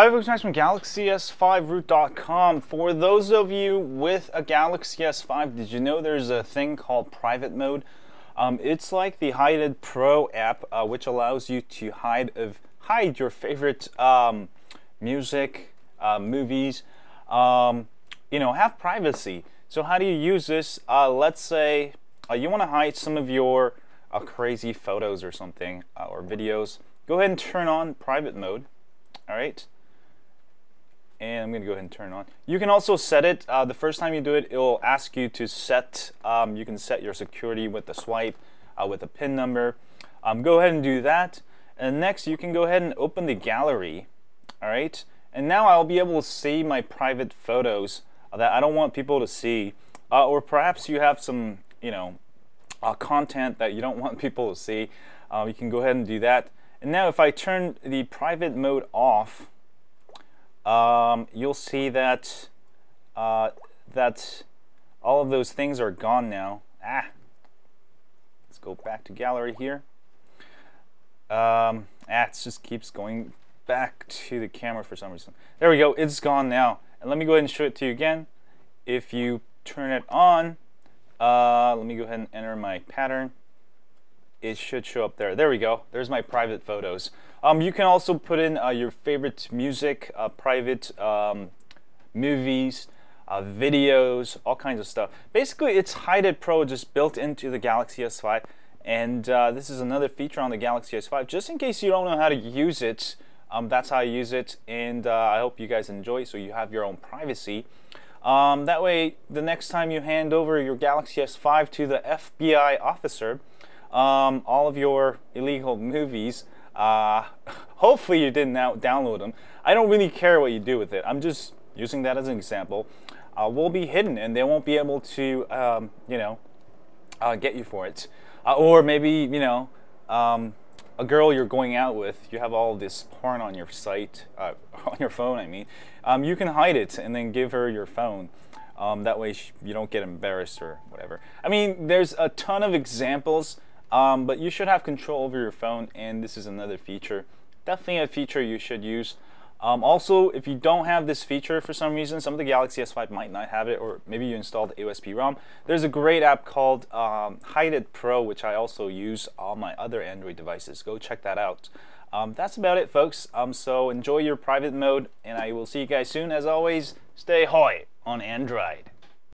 Hi folks, Max from GalaxyS5Root.com. For those of you with a Galaxy S5, did you know there's a thing called private mode? Um, it's like the Hide It Pro app, uh, which allows you to hide of hide your favorite um, music, uh, movies, um, you know, have privacy. So how do you use this? Uh, let's say uh, you want to hide some of your uh, crazy photos or something, uh, or videos. Go ahead and turn on private mode. All right and I'm to go ahead and turn it on. You can also set it, uh, the first time you do it, it'll ask you to set, um, you can set your security with the swipe, uh, with a PIN number. Um, go ahead and do that. And next you can go ahead and open the gallery, all right? And now I'll be able to see my private photos that I don't want people to see. Uh, or perhaps you have some, you know, uh, content that you don't want people to see. Uh, you can go ahead and do that. And now if I turn the private mode off, um, you'll see that uh, that all of those things are gone now. Ah, let's go back to gallery here. Um, ah, it just keeps going back to the camera for some reason. There we go, it's gone now. And let me go ahead and show it to you again. If you turn it on, uh, let me go ahead and enter my pattern it should show up there. There we go. There's my private photos. Um, you can also put in uh, your favorite music, uh, private um, movies, uh, videos, all kinds of stuff. Basically, it's Hide It Pro just built into the Galaxy S5. And uh, this is another feature on the Galaxy S5. Just in case you don't know how to use it, um, that's how I use it. And uh, I hope you guys enjoy so you have your own privacy. Um, that way, the next time you hand over your Galaxy S5 to the FBI officer, um, all of your illegal movies. Uh, hopefully you didn't download them. I don't really care what you do with it. I'm just using that as an example. Uh, will be hidden and they won't be able to, um, you know, uh, get you for it. Uh, or maybe, you know, um, a girl you're going out with, you have all this porn on your site, uh, on your phone, I mean, um, you can hide it and then give her your phone. Um, that way you don't get embarrassed or whatever. I mean, there's a ton of examples um, but you should have control over your phone and this is another feature. Definitely a feature you should use. Um, also, if you don't have this feature for some reason, some of the Galaxy S5 might not have it, or maybe you installed AOSP ROM, there's a great app called um, Hide It Pro, which I also use on my other Android devices. Go check that out. Um, that's about it, folks. Um, so enjoy your private mode, and I will see you guys soon. As always, stay hoy on Android.